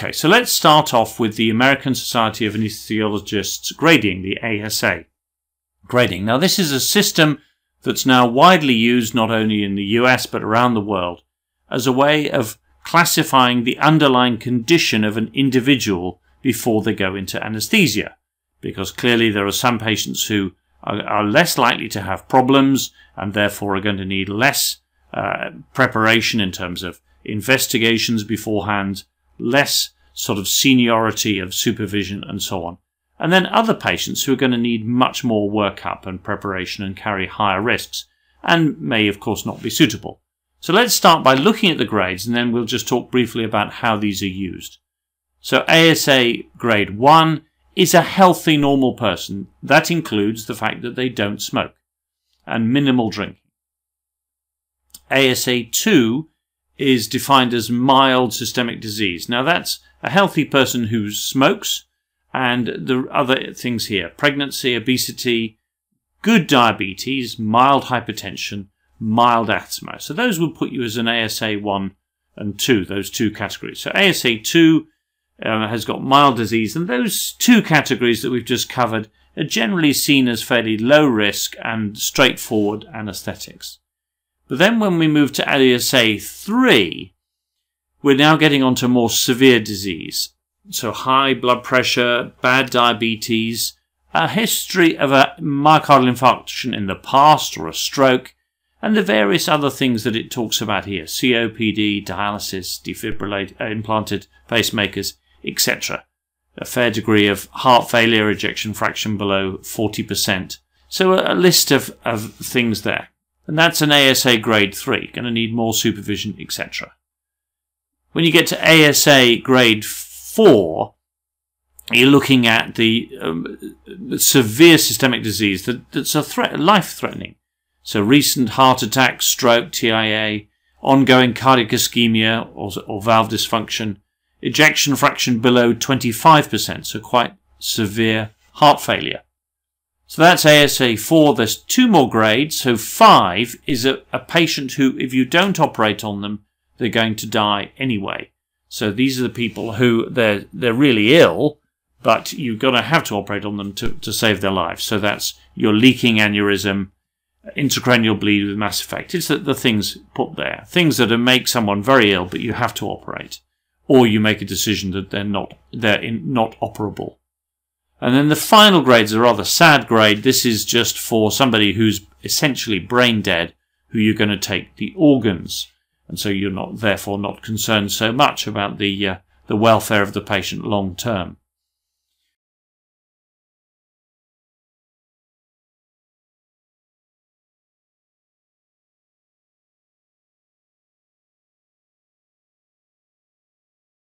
Okay, so let's start off with the American Society of Anesthesiologists grading, the ASA grading. Now, this is a system that's now widely used not only in the US but around the world as a way of classifying the underlying condition of an individual before they go into anesthesia. Because clearly there are some patients who are, less likely to have problems and therefore are going to need less uh, preparation in terms of investigations beforehand, less sort of seniority of supervision and so on. And then other patients who are going to need much more workup and preparation and carry higher risks and may of course not be suitable. So let's start by looking at the grades and then we'll just talk briefly about how these are used. So ASA grade 1 is a healthy normal person. That includes the fact that they don't smoke and minimal drinking. ASA 2 is defined as mild systemic disease. Now that's a healthy person who smokes and the other things here pregnancy, obesity, good diabetes, mild hypertension, mild asthma. So those would put you as an ASA 1 and 2, those two categories. So ASA 2 uh, has got mild disease, and those two categories that we've just covered are generally seen as fairly low risk and straightforward anesthetics. But then when we move to ASA 3, we're now getting onto more severe disease. So high blood pressure, bad diabetes, a history of a myocardial infarction in the past or a stroke, and the various other things that it talks about here COPD, dialysis, defibrillated, uh, implanted pacemakers, etc. A fair degree of heart failure, ejection fraction below 40%. So a, a list of, of things there. And that's an ASA grade 3, going to need more supervision, etc. When you get to ASA grade 4, you're looking at the um, severe systemic disease that, that's a threat, life threatening. So recent heart attack, stroke, TIA, ongoing cardiac ischemia or, or valve dysfunction, ejection fraction below 25%, so quite severe heart failure. So that's ASA 4. There's two more grades. So 5 is a, a patient who, if you don't operate on them, they're going to die anyway. So these are the people who they're, they're really ill, but you've got to have to operate on them to, to save their lives. So that's your leaking aneurysm, intracranial bleed with mass effect. It's the, the things put there. Things that make someone very ill, but you have to operate. Or you make a decision that they're not, they're in, not operable. And then the final grade is a rather sad grade. This is just for somebody who's essentially brain dead, who you're going to take the organs. And so you're not, therefore not concerned so much about the, uh, the welfare of the patient long term.